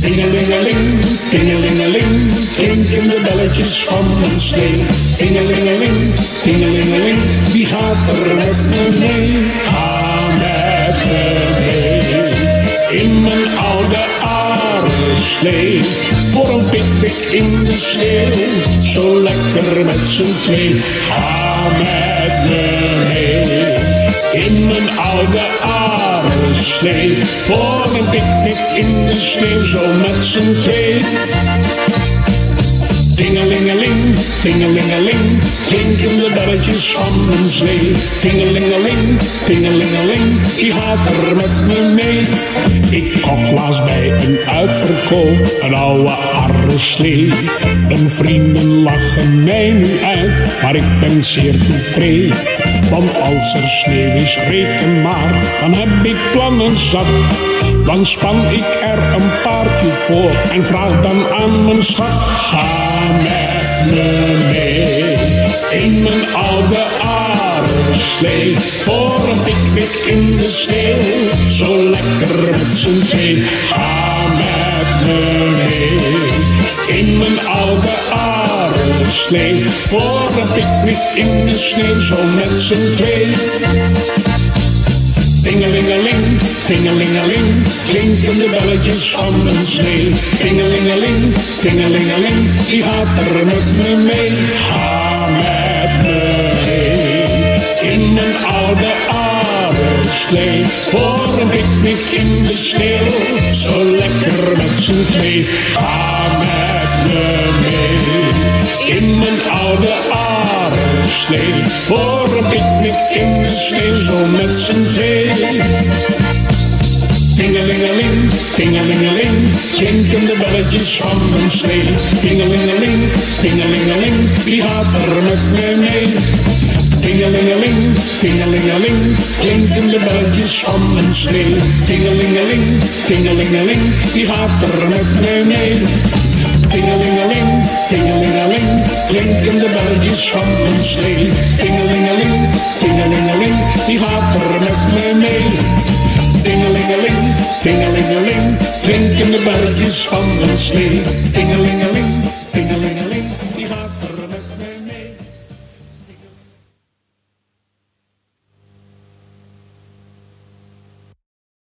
Tingelingeling, tingelingeling, klinken de belletjes van een slee. Tingelingeling, tingelingeling, wie gaat er met me mee? Ga met me mee. In mijn oude slee. Voor een picknick in de sneeuw, zo lekker met z'n twee. Ga met me mee. In mijn oude slee. Voor een picknick in de sneeuw, zo met z'n twee. Tingelingeling, tingelingeling, klinken de belletjes van een slee. Tingelingeling, tingelingeling, die gaat er met me mee. Ik kocht laatst bij een uitverkoop een oude slee. Mijn vrienden lachen mij nu uit, maar ik ben zeer tevreden. Want als er sneeuw is, reken maar, dan heb ik plannen zat. Dan span ik er een paardje voor en vraag dan aan mijn schat. Ga met me mee in mijn oude slee. Voor een picknick in de sneeuw, zo lekker met z'n twee. Ga met me mee in mijn oude Voor een picknick in de sneeuw, zo met z'n twee. Tingelingeling, tingelingeling, klinken de belletjes van een slee. Tingelingeling, tingelingeling, die gaat er met me mee. Ga met me mee in mijn oude slee. Voor een picknick in de sneeuw, zo lekker met z'n twee. Ga in mijn oude slee. Voor een picknick in de sneeuw, zo met z'n twee. Tingelingeling, tingelingeling, klinken de belletjes van een slee. Tingelingeling, tingelingeling, wie gaat er met me mee? Tingelingeling, tingelingeling, klinken de belletjes van een slee. Tingelingeling, tingelingeling, wie gaat er met me mee? Tingelingeling, tingelingeling, klinken de belletjes van een slee. Tingelingeling, tingelingeling, wie gaat er met me mee? Tingelingeling, tingelingeling, klinken de belletjes van een slee. Tingelingeling.